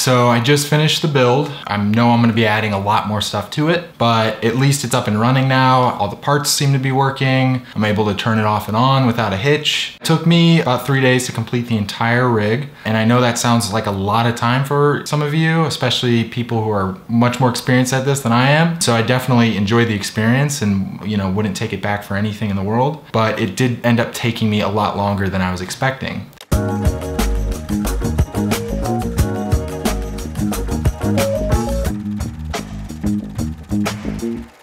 So I just finished the build. I know I'm gonna be adding a lot more stuff to it, but at least it's up and running now. All the parts seem to be working. I'm able to turn it off and on without a hitch. It took me about three days to complete the entire rig. And I know that sounds like a lot of time for some of you, especially people who are much more experienced at this than I am. So I definitely enjoyed the experience and you know wouldn't take it back for anything in the world. But it did end up taking me a lot longer than I was expecting. Thank you.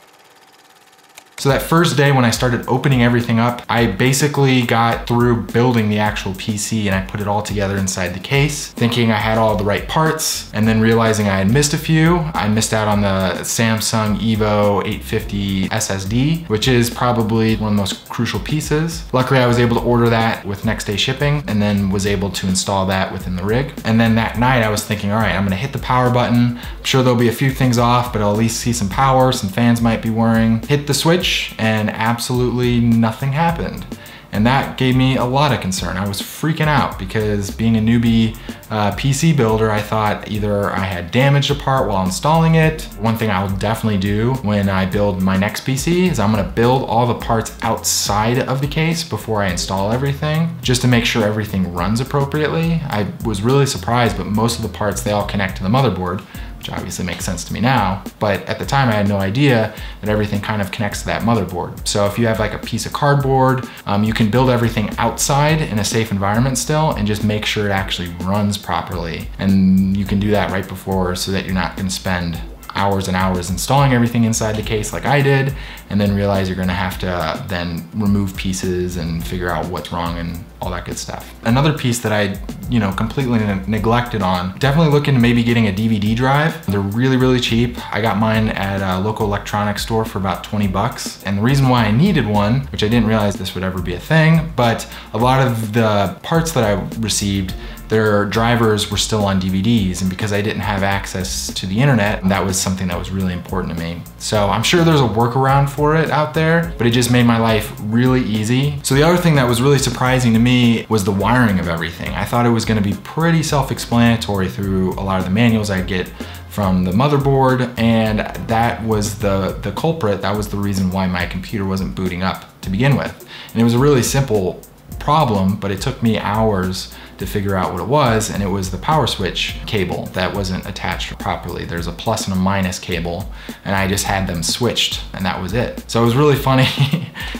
So that first day when I started opening everything up, I basically got through building the actual PC and I put it all together inside the case, thinking I had all the right parts, and then realizing I had missed a few. I missed out on the Samsung Evo 850 SSD, which is probably one of the most crucial pieces. Luckily, I was able to order that with next day shipping and then was able to install that within the rig. And then that night I was thinking, all right, I'm gonna hit the power button. I'm sure there'll be a few things off, but I'll at least see some power, some fans might be whirring. Hit the switch, and absolutely nothing happened. And that gave me a lot of concern. I was freaking out because being a newbie uh, PC builder, I thought either I had damaged a part while installing it. One thing I will definitely do when I build my next PC is I'm gonna build all the parts outside of the case before I install everything, just to make sure everything runs appropriately. I was really surprised, but most of the parts, they all connect to the motherboard, which obviously makes sense to me now. But at the time I had no idea that everything kind of connects to that motherboard. So if you have like a piece of cardboard, um, you can build everything outside in a safe environment still and just make sure it actually runs properly. And you can do that right before so that you're not gonna spend hours and hours installing everything inside the case like I did, and then realize you're gonna have to uh, then remove pieces and figure out what's wrong and all that good stuff. Another piece that I, you know, completely ne neglected on, definitely looking to maybe getting a DVD drive. They're really, really cheap. I got mine at a local electronics store for about 20 bucks. And the reason why I needed one, which I didn't realize this would ever be a thing, but a lot of the parts that I received their drivers were still on DVDs and because I didn't have access to the internet, that was something that was really important to me. So I'm sure there's a workaround for it out there, but it just made my life really easy. So the other thing that was really surprising to me was the wiring of everything. I thought it was gonna be pretty self-explanatory through a lot of the manuals I'd get from the motherboard and that was the, the culprit. That was the reason why my computer wasn't booting up to begin with. And it was a really simple problem, but it took me hours to figure out what it was, and it was the power switch cable that wasn't attached properly. There's a plus and a minus cable, and I just had them switched, and that was it. So it was really funny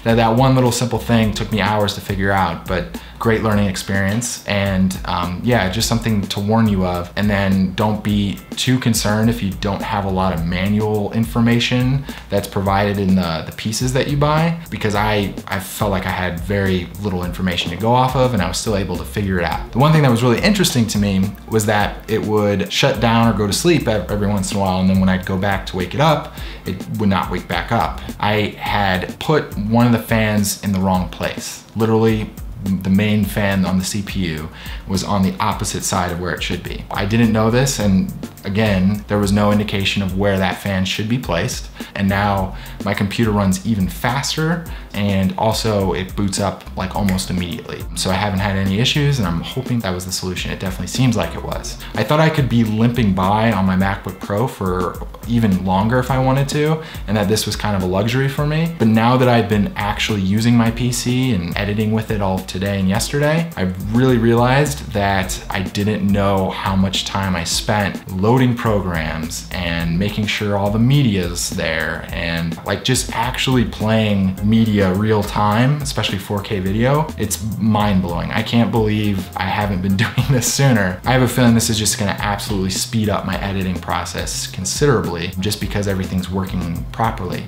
that that one little simple thing took me hours to figure out, but great learning experience and um, yeah just something to warn you of and then don't be too concerned if you don't have a lot of manual information that's provided in the, the pieces that you buy because I, I felt like I had very little information to go off of and I was still able to figure it out. The one thing that was really interesting to me was that it would shut down or go to sleep every once in a while and then when I'd go back to wake it up it would not wake back up. I had put one of the fans in the wrong place literally the main fan on the CPU was on the opposite side of where it should be. I didn't know this and again, there was no indication of where that fan should be placed. And now my computer runs even faster and also it boots up like almost immediately. So I haven't had any issues and I'm hoping that was the solution. It definitely seems like it was. I thought I could be limping by on my MacBook Pro for even longer if I wanted to and that this was kind of a luxury for me. But now that I've been actually using my PC and editing with it all today and yesterday, I've really realized that I didn't know how much time I spent loading programs and making sure all the media's there and like just actually playing media real time, especially 4K video, it's mind blowing. I can't believe I haven't been doing this sooner. I have a feeling this is just gonna absolutely speed up my editing process considerably just because everything's working properly.